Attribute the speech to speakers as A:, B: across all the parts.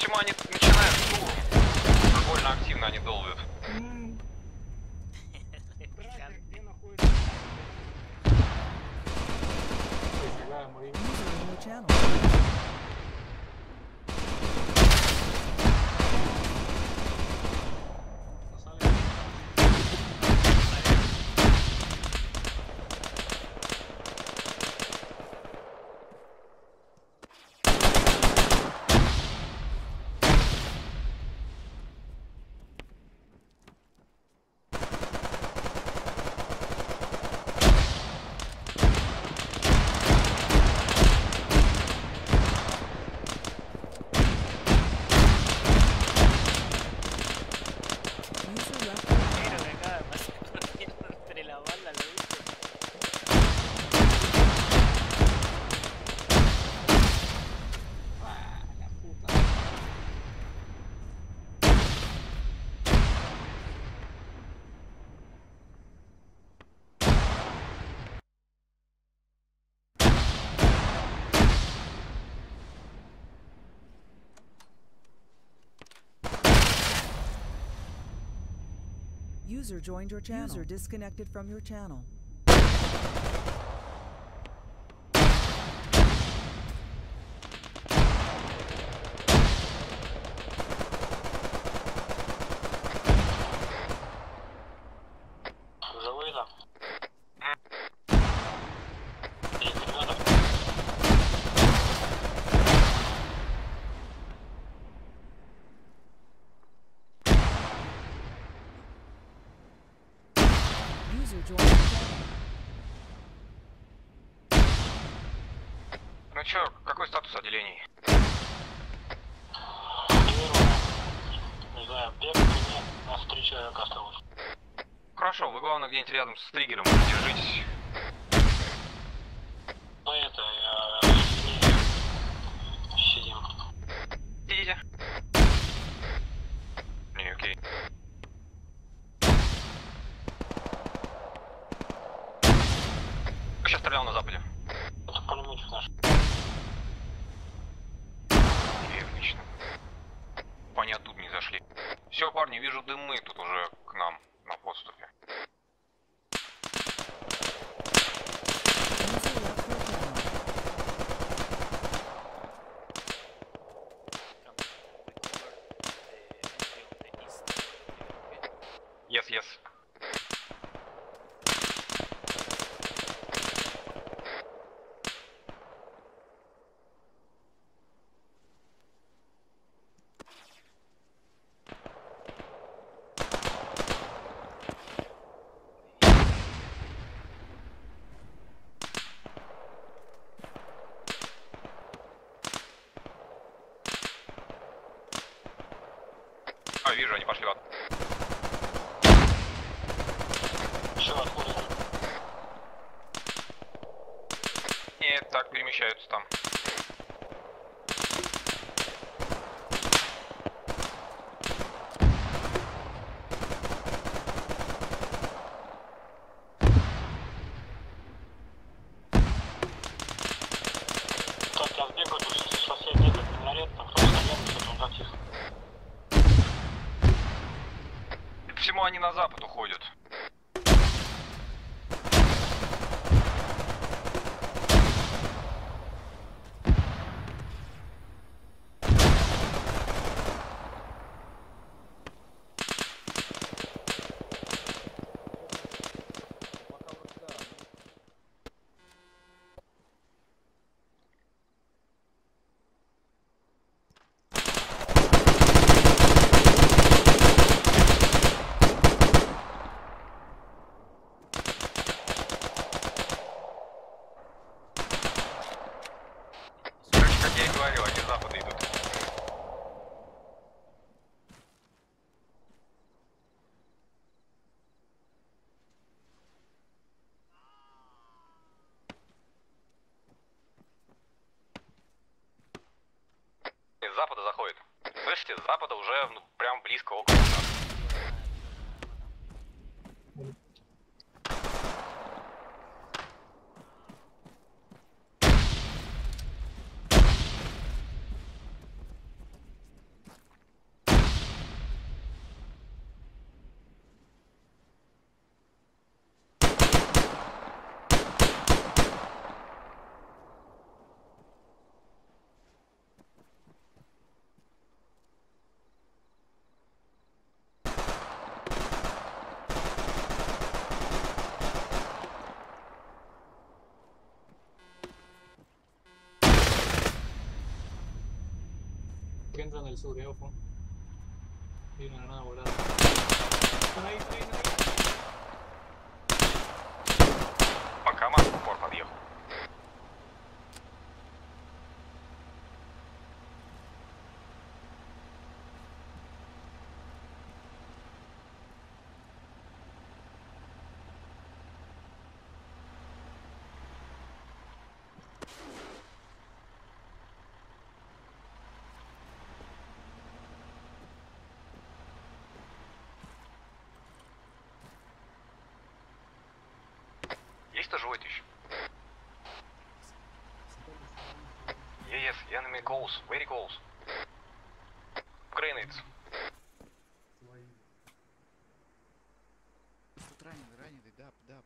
A: Судя по всему, они начинают штурм. Довольно активно они долбят.
B: User joined your channel. User disconnected from your channel.
A: Ну чё, какой статус отделений?
C: Не знаю, бег нет, но встречаю осталось.
A: Хорошо, вы главное где-нибудь рядом с триггером держитесь.
C: Ну это, э, не- сидим.
A: Идите. Не, окей. Сейчас стрелял на западе?
C: Это пулеметчик наш.
A: И отлично. Они оттуда не зашли. Все, парни, вижу дымы тут уже к нам на подступе. Вижу, они пошли в ад.
C: Еще отходит.
A: Нет, так, перемещаются там.
C: Кто сейчас бегает, тут сосед бегает, минарет, там кто стоят, что там как тихо.
A: По всему они на запад уходят. уже ну, прям близко, около
C: 15 encuentran del sur, eh, ojo. Hay una granada volada. Están ahí, están ahí, están ahí.
A: Acá porfa, Dios. Close, very close. Grenades.
D: Тут раненый, раненый, дап, дап.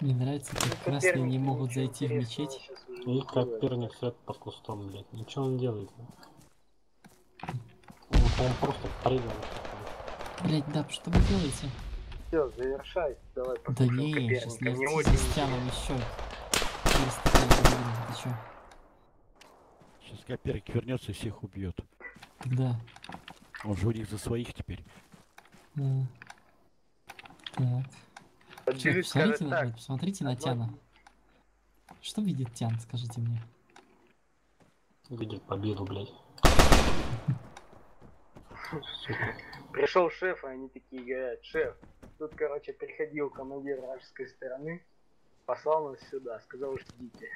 E: Мне нравится, как красные не могут зайти в мечеть.
F: И как перник сидят под кустом, блядь. Ничего он делает. Он, по-моему, просто прыгал.
E: Блять, да, что вы делаете?
G: Все, завершай. Давай
E: Да
G: послушаем
E: не, сейчас
G: Коперника.
E: я
G: Мне
E: с
G: очень
E: Кристианом еще. Ты чё?
D: Сейчас Коперник вернется и всех убьет.
E: Когда?
D: Он же у них за своих теперь.
E: Да. Так.
G: Подберись,
E: посмотрите,
G: скажет
E: на,
G: так.
E: вот посмотрите на Тяна. Что видит Тян, скажите мне?
F: Видит победу, блядь. Сука.
G: Пришел шеф, и они такие говорят, шеф, тут, короче, приходил командир вражеской стороны, послал нас сюда, сказал, ждите.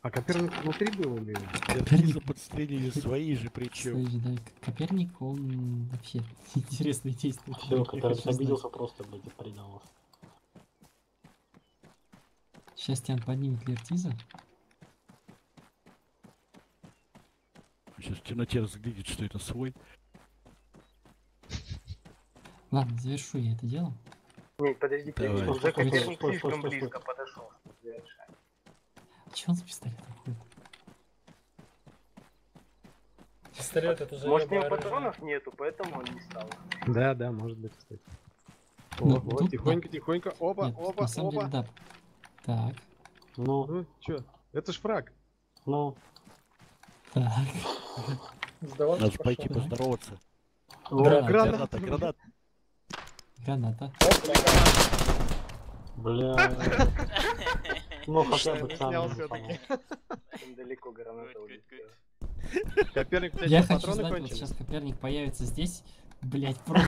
H: А Коперник внутри был или?
D: Коперника подстрелили свои же причем.
E: Слышь, да, Коперник, он вообще интересный действует. Хочу знать.
F: обиделся, просто, блядь, предал.
E: Сейчас Тян поднимет Лертиза.
D: Сейчас в темноте разглядит, что это свой.
E: Ладно, завершу я это дело.
G: Нет, подожди,
D: Давай.
G: подожди, уже
F: стой,
G: слишком
F: стой, стой,
G: близко подошел. Завершай.
E: Че он с пистолетом ходит?
C: Пистолет это же
G: Может, у него патронов нету, поэтому он не стал.
H: Да, да, может быть, кстати.
E: Ну,
H: О, вот,
E: тут
H: тихонько, тихонько. Опа,
E: Нет,
H: опа,
E: на самом
H: опа.
E: деле, да. Так,
F: Ну,
H: Ну, чё? Это ж фраг.
F: ну,
E: так.
C: Сдаваться
D: Надо же пойти поздороваться.
E: Граната.
D: Граната, граната.
E: Граната.
F: бля. Ну, хотя бы
H: Снял
F: сам.
G: далеко граната улетела.
H: Коперник,
E: Я хочу
H: патроны
E: знать, вот сейчас Коперник появится здесь, блять, просто